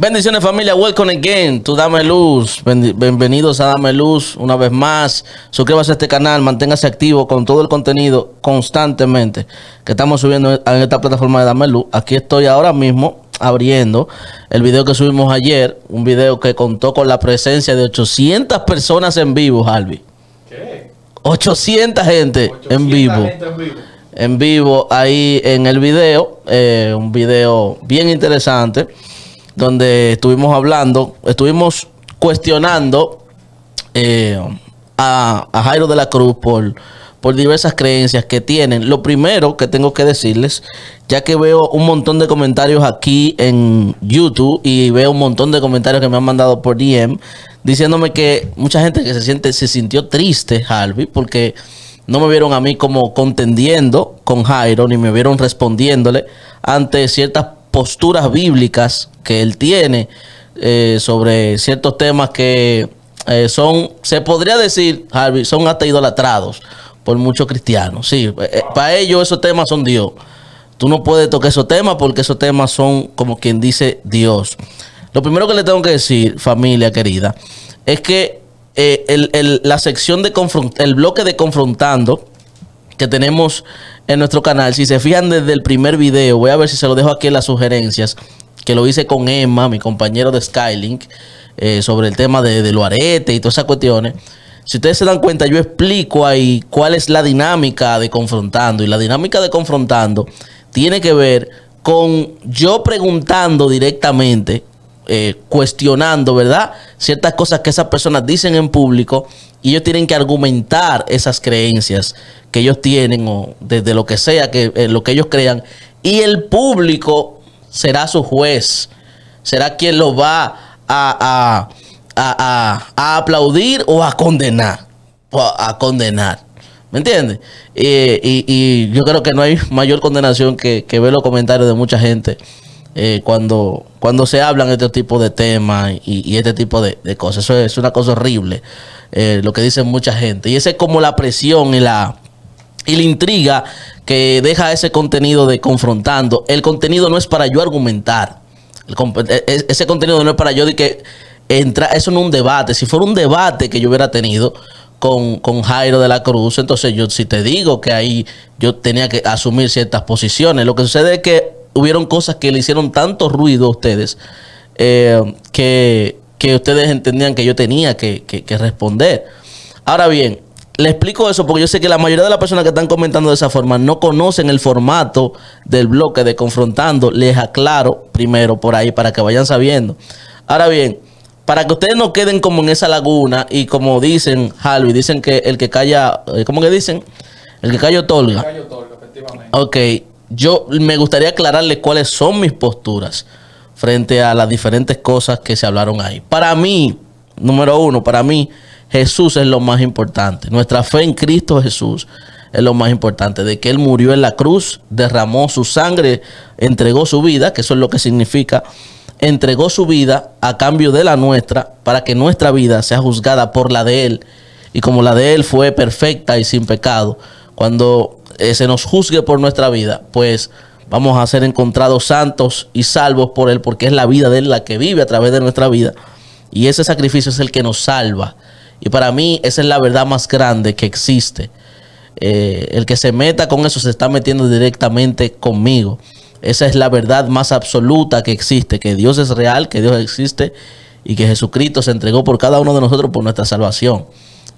Bendiciones familia, welcome again to Dame Luz. Bienvenidos a Dame Luz una vez más. Suscríbase a este canal, manténgase activo con todo el contenido constantemente que estamos subiendo en esta plataforma de Dame Luz. Aquí estoy ahora mismo abriendo el video que subimos ayer, un video que contó con la presencia de 800 personas en vivo, Harvey. ¿Qué? 800 gente, en, vivo. gente en vivo. En vivo ahí en el video, eh, un video bien interesante donde estuvimos hablando, estuvimos cuestionando eh, a, Jairo de la Cruz por, por diversas creencias que tienen. Lo primero que tengo que decirles, ya que veo un montón de comentarios aquí en YouTube y veo un montón de comentarios que me han mandado por DM, diciéndome que mucha gente que se siente, se sintió triste, Harvey, porque no me vieron a mí como contendiendo con Jairo, ni me vieron respondiéndole ante ciertas posturas bíblicas que él tiene eh, sobre ciertos temas que eh, son, se podría decir, Harvey, son hasta idolatrados por muchos cristianos. Sí, eh, para ellos esos temas son Dios. Tú no puedes tocar esos temas porque esos temas son como quien dice Dios. Lo primero que le tengo que decir, familia querida, es que la sección de el bloque de confrontando que tenemos en nuestro canal. Si se fijan desde el primer video, voy a ver si se lo dejo aquí en las sugerencias, que lo hice con Emma, mi compañero de Skylink, eh, sobre el tema de, de lo arete y todas esas cuestiones. Si ustedes se dan cuenta, yo explico ahí cuál es la dinámica de confrontando. Y la dinámica de confrontando tiene que ver con yo preguntando directamente, eh, cuestionando, ¿verdad? Ciertas cosas que esas personas dicen en público y ellos tienen que argumentar esas creencias que ellos tienen o desde lo que sea, que eh, lo que ellos crean. Y el público será su juez, será quien lo va a, a, aplaudir o a condenar. A, condenar. ¿Me entiendes? y, yo creo que no hay mayor condenación que, ver los comentarios de mucha gente eh, cuando, cuando se hablan este tipo de temas y, este tipo de, cosas. Eso es una cosa horrible. Eh, lo que dicen mucha gente. Y esa es como la presión y la, y la intriga que deja ese contenido de confrontando. El contenido no es para yo argumentar. E, e, ese contenido no es para yo de que entra, eso no es un debate. Si fuera un debate que yo hubiera tenido con, con Jairo de la Cruz, entonces yo si te digo que ahí yo tenía que asumir ciertas posiciones. Lo que sucede es que hubieron cosas que le hicieron tanto ruido a ustedes eh, que que ustedes entendían que yo tenía que, responder. Ahora bien, le explico eso porque yo sé que la mayoría de las personas que están comentando de esa forma no conocen el formato del bloque de confrontando. Les aclaro primero por ahí para que vayan sabiendo. Ahora bien, para que ustedes no queden como en esa laguna y como dicen, Harvey, dicen que el que calla, eh, ¿cómo que dicen? El que calla otorga. El que calla otorga, efectivamente. Ok, yo me gustaría aclararles cuáles son mis posturas frente a las diferentes cosas que se hablaron ahí. Para mí, número uno, para mí Jesús es lo más importante. Nuestra fe en Cristo Jesús es lo más importante. De que Él murió en la cruz, derramó su sangre, entregó su vida, que eso es lo que significa, entregó su vida a cambio de la nuestra, para que nuestra vida sea juzgada por la de Él. Y como la de Él fue perfecta y sin pecado, cuando eh, se nos juzgue por nuestra vida, pues vamos a ser encontrados santos y salvos por Él, porque es la vida de Él la que vive a través de nuestra vida. Y ese sacrificio es el que nos salva. Y para mí esa es la verdad más grande que existe. Eh, el que se meta con eso se está metiendo directamente conmigo. Esa es la verdad más absoluta que existe, que Dios es real, que Dios existe y que Jesucristo se entregó por cada uno de nosotros por nuestra salvación.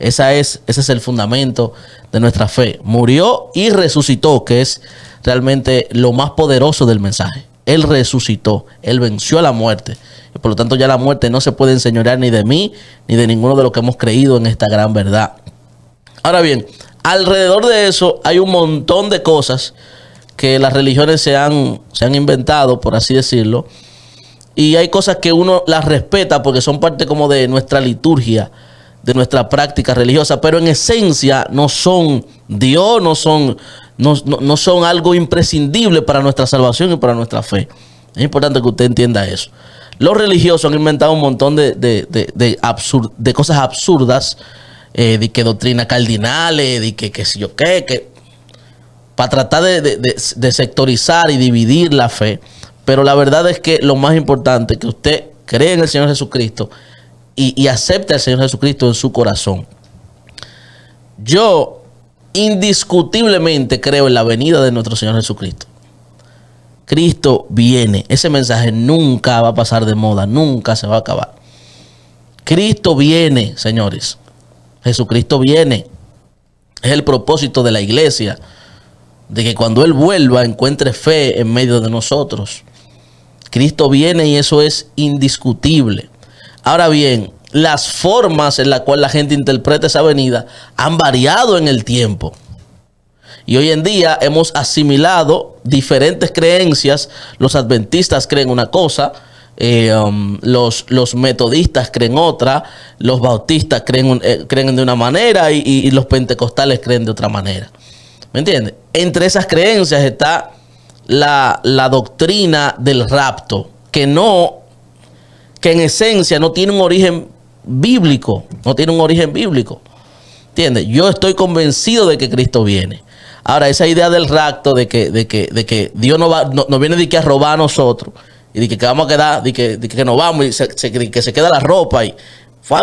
Esa es, ese es el fundamento de nuestra fe. Murió y resucitó, que es realmente lo más poderoso del mensaje. Él resucitó, Él venció a la muerte. Y por lo tanto ya la muerte no se puede enseñorear ni de mí, ni de ninguno de los que hemos creído en esta gran verdad. Ahora bien, alrededor de eso hay un montón de cosas que las religiones se han, se han inventado, por así decirlo. Y hay cosas que uno las respeta porque son parte como de nuestra liturgia, de nuestra práctica religiosa, pero en esencia no son Dios, no son no, son algo imprescindible para nuestra salvación y para nuestra fe. Es importante que usted entienda eso. Los religiosos han inventado un montón de, de, de, cosas absurdas, eh, de que doctrina cardinales, de que qué sé yo qué, que para tratar de, sectorizar y dividir la fe. Pero la verdad es que lo más importante que usted cree en el Señor Jesucristo y, y acepte al Señor Jesucristo en su corazón. Yo indiscutiblemente creo en la venida de nuestro Señor Jesucristo. Cristo viene. Ese mensaje nunca va a pasar de moda, nunca se va a acabar. Cristo viene, señores. Jesucristo viene. Es el propósito de la iglesia, de que cuando Él vuelva encuentre fe en medio de nosotros. Cristo viene y eso es indiscutible. Ahora bien, las formas en las cuales la gente interpreta esa venida han variado en el tiempo. Y hoy en día hemos asimilado diferentes creencias. Los adventistas creen una cosa, eh, um, los, los, metodistas creen otra, los bautistas creen, eh, creen de una manera y, los pentecostales creen de otra manera. ¿Me entiendes? Entre esas creencias está la, la doctrina del rapto, que no, que en esencia no tiene un origen bíblico, no tiene un origen bíblico. ¿Entiendes? Yo estoy convencido de que Cristo viene. Ahora, esa idea del rapto, de que, de que, de que Dios no, va, no, viene de que a robar a nosotros, y de que, vamos a quedar, de que, de que nos vamos y se, que se queda la ropa, y,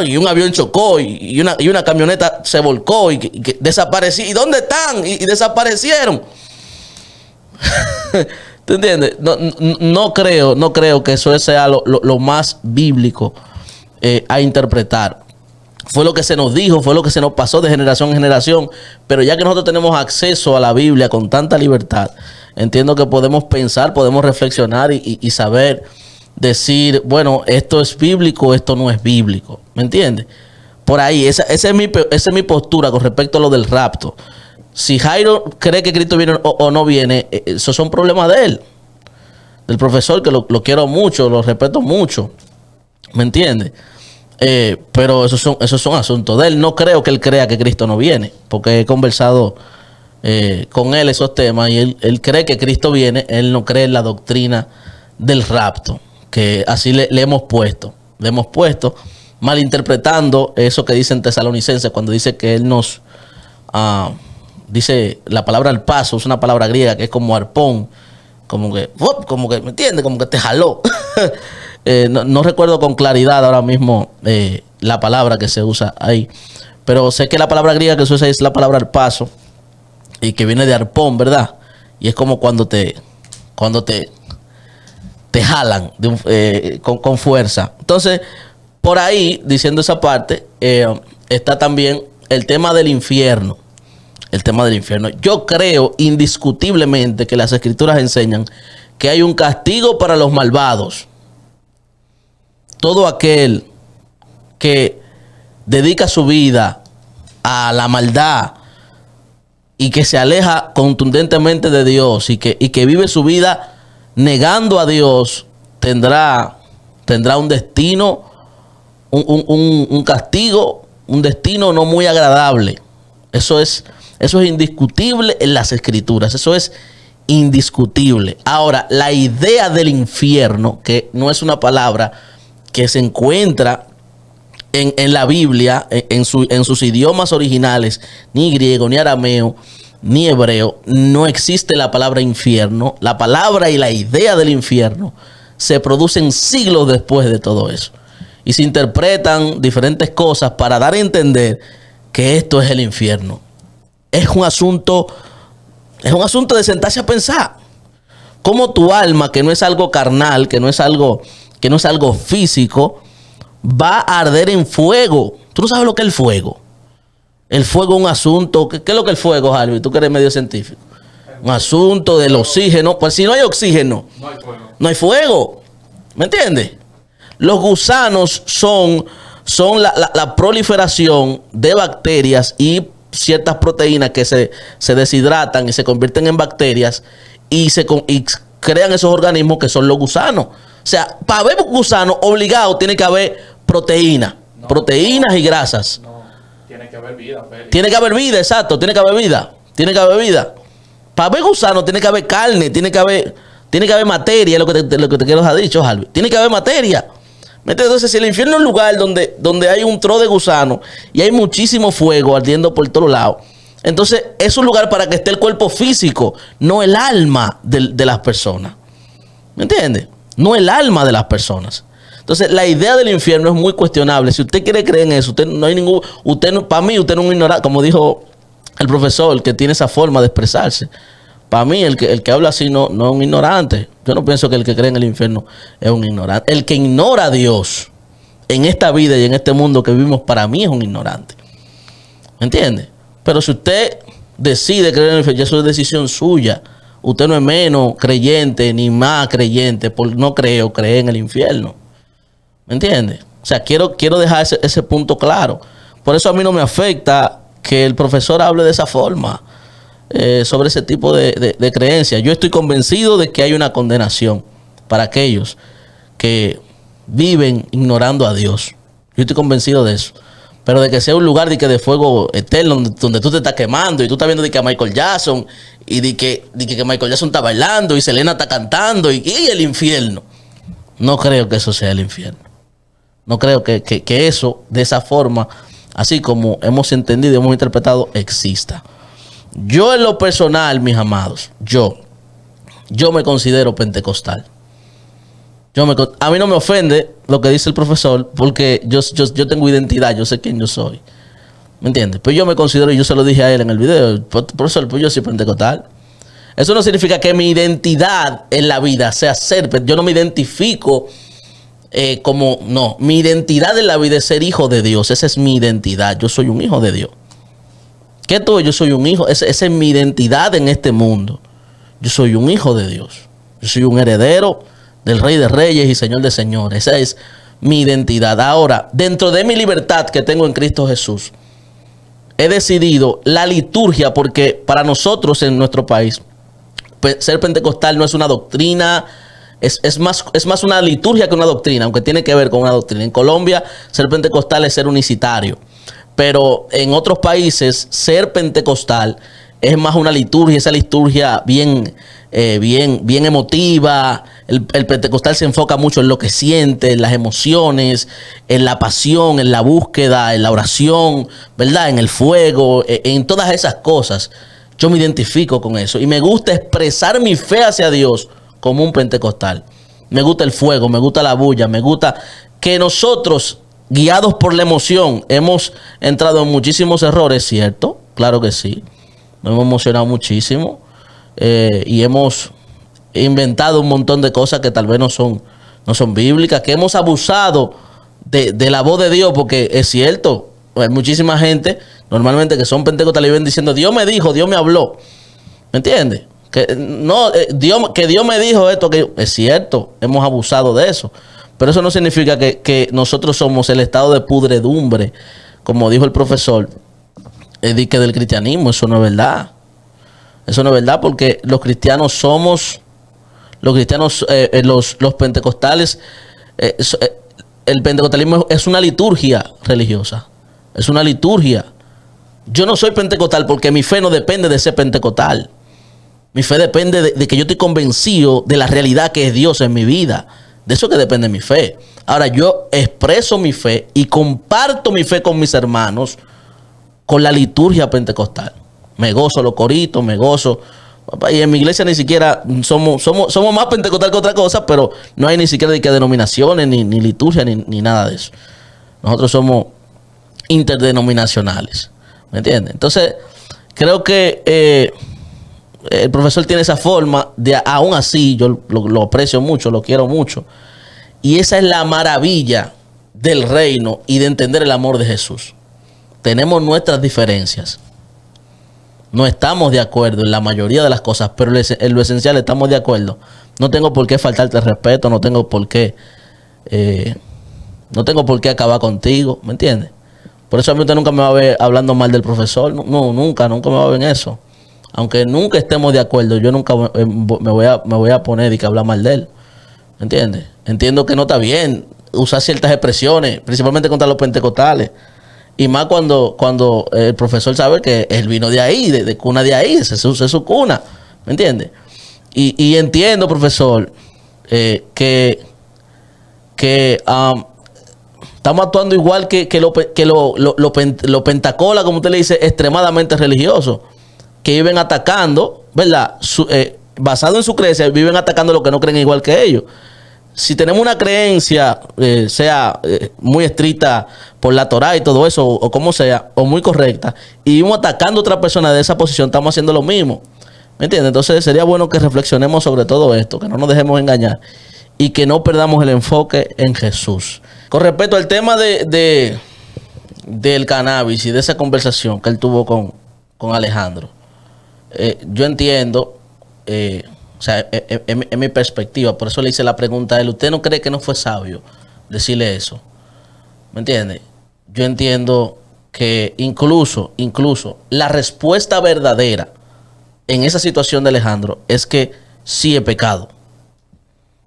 y un avión chocó, y, una, y una camioneta se volcó, y que, desapareció. ¿Y dónde están? Y, desaparecieron. ¿Te entiendes? No, creo, no creo que eso sea lo, lo más bíblico eh, a interpretar. Fue lo que se nos dijo, fue lo que se nos pasó de generación en generación. Pero ya que nosotros tenemos acceso a la Biblia con tanta libertad, entiendo que podemos pensar, podemos reflexionar y, saber decir, bueno, esto es bíblico, esto no es bíblico. ¿Me entiendes? Por ahí, esa, es mi, esa es mi postura con respecto a lo del rapto. Si Jairo cree que Cristo viene o, no viene, eh, esos son problemas de él. Del profesor, que lo, quiero mucho, lo respeto mucho. ¿Me entiendes? Eh, pero esos son, esos son asuntos de él. No creo que él crea que Cristo no viene, porque he conversado eh, con él esos temas y él, cree que Cristo viene, él no cree en la doctrina del rapto, que así le, hemos puesto, le hemos puesto, malinterpretando eso que dice en Tesalonicenses cuando dice que él nos, ah, dice la palabra al paso, es una palabra griega que es como arpón, como que, como que, ¿me entiendes? Como que te jaló. Eh, no, recuerdo con claridad ahora mismo eh, la palabra que se usa ahí, pero sé que la palabra griega que se usa es la palabra al paso y que viene de arpón, ¿verdad? Y es como cuando te, cuando te, te jalan eh, con, fuerza. Entonces, por ahí, diciendo esa parte, está también el tema del infierno. El tema del infierno. Yo creo indiscutiblemente que las escrituras enseñan que hay un castigo para los malvados todo aquel que dedica su vida a la maldad y que se aleja contundentemente de Dios y que, y que vive su vida negando a Dios, tendrá, tendrá un destino, un, un, castigo, un destino no muy agradable. Eso es, eso es indiscutible en las escrituras. Eso es indiscutible. Ahora, la idea del infierno, que no es una palabra que se encuentra en, la Biblia, en, sus idiomas originales, ni griego, ni arameo, ni hebreo, no existe la palabra infierno. La palabra y la idea del infierno se producen siglos después de todo eso. Y se interpretan diferentes cosas para dar a entender que esto es el infierno. Es un asunto, es un asunto de sentarse a pensar. Cómo tu alma, que no es algo carnal, que no es algo que no es algo físico, va a arder en fuego. Tú no sabes lo que es el fuego. El fuego es un asunto. ¿Qué, es lo que es el fuego, Harvey? Tú que eres medio científico. Un asunto del oxígeno. Pues si no hay oxígeno, no hay fuego. No hay fuego. ¿Me entiendes? Los gusanos son, son la, proliferación de bacterias y ciertas proteínas que se, deshidratan y se convierten en bacterias y, se, y crean esos organismos que son los gusanos. O sea, para haber gusano obligado tiene que haber proteína. proteínas y grasas. No, tiene que haber vida. Tiene que haber vida, exacto. Tiene que haber vida. Tiene que haber vida. Para haber gusano tiene que haber carne, tiene que haber, tiene que haber materia, lo que te, lo que te quiero ha dicho, Jalvi. Tiene que haber materia. Entonces, si el infierno es un lugar donde, donde hay un tro de gusano y hay muchísimo fuego ardiendo por todos lados, entonces es un lugar para que esté el cuerpo físico, no el alma de las personas. ¿Me entiende? No el alma de las personas. Entonces, la idea del infierno es muy cuestionable. Si usted quiere creer en eso, usted no hay ningún. Usted no, para mí, usted no es un ignorante, como dijo el profesor, que tiene esa forma de expresarse. Para mí, el que, el que habla así no, no es un ignorante. Yo no pienso que el que cree en el infierno es un ignorante. El que ignora a Dios en esta vida y en este mundo que vivimos, para mí es un ignorante. ¿Me entiende? Pero si usted decide creer en el infierno, eso es decisión suya. Usted no es menos creyente ni más creyente por no creer o creer en el infierno. ¿Me entiende? O sea, quiero, quiero dejar ese, ese punto claro. Por eso a mí no me afecta que el profesor hable de esa forma. Eh, sobre ese tipo de, de, creencias. Yo estoy convencido de que hay una condenación para aquellos que viven ignorando a Dios. Yo estoy convencido de eso. Pero de que sea un lugar de, que de fuego eterno donde, tú te estás quemando y tú estás viendo de que a Michael Jackson y de que, de que Michael Jackson está bailando y Selena está cantando y, el infierno. No creo que eso sea el infierno. No creo que, que eso de esa forma, así como hemos entendido y hemos interpretado, exista. Yo en lo personal, mis amados, yo, yo me considero pentecostal. Yo me, a mí no me ofende lo que dice el profesor porque yo, yo, tengo identidad, yo sé quién yo soy. ¿Me entiendes? Pues yo me considero, y yo se lo dije a él en el video, profesor, pues yo soy pentecostal. Eso no significa que mi identidad en la vida sea ser, yo no me identifico eh, como, no, mi identidad en la vida es ser hijo de Dios, esa es mi identidad, yo soy un hijo de Dios. ¿Qué tú? Yo soy un hijo. Esa, es mi identidad en este mundo. Yo soy un hijo de Dios. Yo soy un heredero del Rey de Reyes y Señor de Señores. Esa es mi identidad. Ahora, dentro de mi libertad que tengo en Cristo Jesús, he decidido la liturgia porque para nosotros en nuestro país, ser pentecostal no es una doctrina, es, es, más, es más una liturgia que una doctrina, aunque tiene que ver con una doctrina. En Colombia, ser pentecostal es ser unicitario. Pero en otros países, ser pentecostal es más una liturgia, esa liturgia bien, eh, bien, bien emotiva. El, pentecostal se enfoca mucho en lo que siente, en las emociones, en la pasión, en la búsqueda, en la oración, ¿verdad? En el fuego, e, en todas esas cosas. Yo me identifico con eso y me gusta expresar mi fe hacia Dios como un pentecostal. Me gusta el fuego, me gusta la bulla, me gusta que nosotros guiados por la emoción, hemos entrado en muchísimos errores, ¿cierto? Claro que sí. Nos hemos emocionado muchísimo eh, y hemos inventado un montón de cosas que tal vez no son, no son bíblicas, que hemos abusado de, la voz de Dios, porque es cierto, hay muchísima gente normalmente que son pentecostales y ven diciendo, Dios me dijo, Dios me habló. ¿Me entiendes? Que, no, eh, Dios, que Dios me dijo esto, que es cierto, hemos abusado de eso. Pero eso no significa que, nosotros somos el estado de pudredumbre, como dijo el profesor, el que del cristianismo. Eso no es verdad. Eso no es verdad porque los cristianos somos, los cristianos, eh, eh, los, los, pentecostales, eh, el pentecostalismo es una liturgia religiosa. Es una liturgia. Yo no soy pentecostal porque mi fe no depende de ser pentecostal. Mi fe depende de que yo estoy convencido de la realidad que es Dios en mi vida. De eso que depende mi fe. Ahora yo expreso mi fe y comparto mi fe con mis hermanos con la liturgia pentecostal. Me gozo los coritos, me gozo. Y en mi iglesia ni siquiera somos, somos, somos más pentecostal que otra cosa, pero no hay ni siquiera de que denominaciones, ni, liturgia, ni, nada de eso. Nosotros somos interdenominacionales. ¿Me entiendes? Entonces, creo que eh, el profesor tiene esa forma de, aún así, yo lo, aprecio mucho, lo quiero mucho. Y esa es la maravilla del reino y de entender el amor de Jesús. Tenemos nuestras diferencias. No estamos de acuerdo en la mayoría de las cosas, pero en lo esencial estamos de acuerdo. No tengo por qué faltarte respeto, no tengo por qué, eh, no tengo por qué acabar contigo, ¿me entiendes? Por eso a mí usted nunca me va a ver hablando mal del profesor, no, nunca, nunca me va a ver en eso aunque nunca estemos de acuerdo, yo nunca me eh, voy a, me voy a poner y que hablar mal de él. ¿Entiendes? Entiendo que no está bien usar ciertas expresiones, principalmente contra los pentecostales. Y más cuando, cuando el profesor sabe que él vino de ahí, de, cuna de ahí, es su, su cuna. ¿Me entiendes? Y, entiendo, profesor, eh, que, que um, estamos actuando igual que, que, lo, que lo, lo pentacola, como usted le dice, extremadamente religioso que viven atacando, ¿verdad? Eh, basado en su creencia, viven atacando a los que no creen igual que ellos. Si tenemos una creencia, eh, sea eh, muy estricta por la Torah y todo eso, o, como sea, o muy correcta, y vivimos atacando a otra persona de esa posición, estamos haciendo lo mismo. ¿Me entiendes? Entonces sería bueno que reflexionemos sobre todo esto, que no nos dejemos engañar y que no perdamos el enfoque en Jesús. Con respecto al tema de, del cannabis y de esa conversación que él tuvo con, con Alejandro, eh, yo entiendo, eh, o sea, en, mi perspectiva, por eso le hice la pregunta a él, ¿usted no cree que no fue sabio decirle eso? ¿Me entiende? Yo entiendo que incluso, incluso la respuesta verdadera en esa situación de Alejandro es que sí es pecado.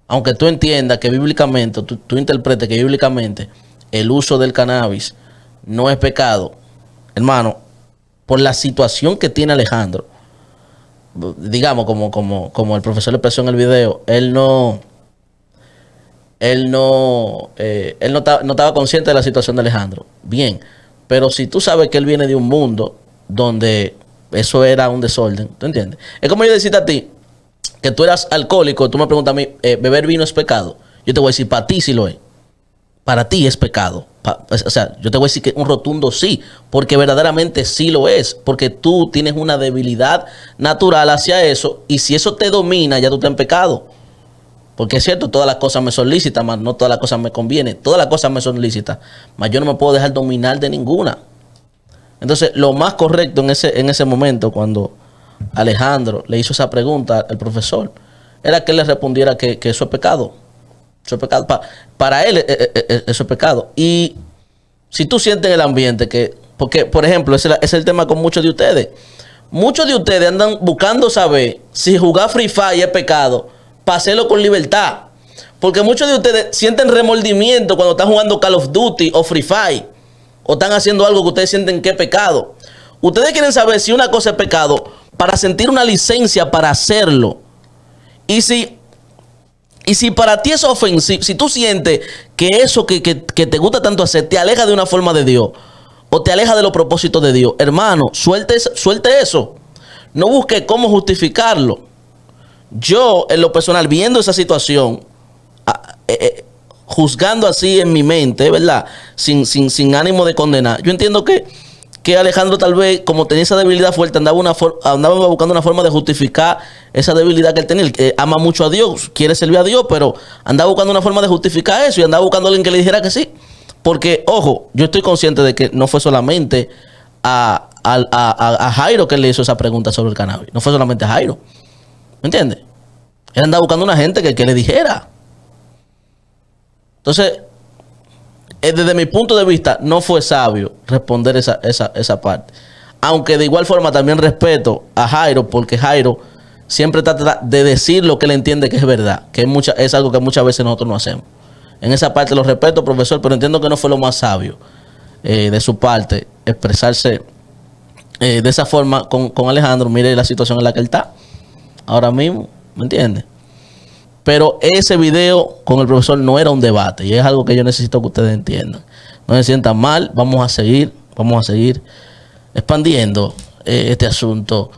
Aunque tú entiendas que bíblicamente, tú, tú interpretes que bíblicamente el uso del cannabis no es pecado, hermano, por la situación que tiene Alejandro, digamos, como, como, como el profesor le expresó en el video, él no, él no, eh, él no, estaba consciente de la situación de Alejandro. Bien, pero si tú sabes que él viene de un mundo donde eso era un desorden, ¿tú entiendes? Es como yo decirte a ti que tú eras alcohólico, tú me preguntas a mí, eh, ¿beber vino es pecado? Yo te voy a decir, para ti sí lo es. Para ti es pecado. o sea, yo te voy a decir que un rotundo sí, porque verdaderamente sí lo es, porque tú tienes una debilidad natural hacia eso y si eso te domina, ya tú estás en pecado. Porque es cierto, todas las cosas me son lícitas, no todas las cosas me convienen. Todas las cosas me son lícitas, yo no me puedo dejar dominar de ninguna. Entonces, lo más correcto en ese, en ese momento, cuando Alejandro le hizo esa pregunta al profesor, era que él le respondiera que, eso es pecado. Eso es pecado. para él, eh, eh, eh, eso es pecado. Y si tú sientes en el ambiente que, porque, por ejemplo, ese es el tema con muchos de ustedes. Muchos de ustedes andan buscando saber si jugar Free Fire es pecado, hacerlo con libertad. Porque muchos de ustedes sienten remordimiento cuando están jugando Call of Duty o Free Fire. O están haciendo algo que ustedes sienten que es pecado. Ustedes quieren saber si una cosa es pecado para sentir una licencia para hacerlo. Y si, y si para ti es ofensivo, si tú sientes que eso que, te gusta tanto hacer te aleja de una forma de Dios o te aleja de los propósitos de Dios, hermano, suelte, suelte eso. No busque cómo justificarlo. Yo, en lo personal, viendo esa situación, ah, eh, eh, juzgando así en mi mente, ¿verdad? Sin, sin, sin ánimo de condenar, yo entiendo que que Alejandro tal vez, como tenía esa debilidad fuerte, andaba, una andaba buscando una forma de justificar esa debilidad que él tenía. que ama mucho a Dios, quiere servir a Dios, pero andaba buscando una forma de justificar eso y andaba buscando a alguien que le dijera que sí. Porque, ojo, yo estoy consciente de que no fue solamente a, a, Jairo que le hizo esa pregunta sobre el cannabis. No fue solamente a Jairo. ¿Me entiendes? Él andaba buscando una gente que, que le dijera. Entonces, desde mi punto de vista, no fue sabio responder esa, esa, esa parte. Aunque de igual forma también respeto a Jairo, porque Jairo siempre trata de decir lo que él entiende que es verdad, que es, mucha, es algo que muchas veces nosotros no hacemos. En esa parte lo respeto, profesor, pero entiendo que no fue lo más sabio eh, de su parte expresarse eh, de esa forma con, con Alejandro. Mire la situación en la que él está ahora mismo, ¿me entiende? Pero ese video con el profesor no era un debate y es algo que yo necesito que ustedes entiendan. No se sientan mal, vamos a seguir, vamos a seguir expandiendo eh, este asunto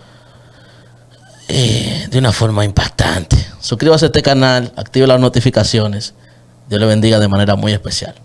eh, de una forma impactante. Suscríbase a este canal, active las notificaciones. Dios le bendiga de manera muy especial.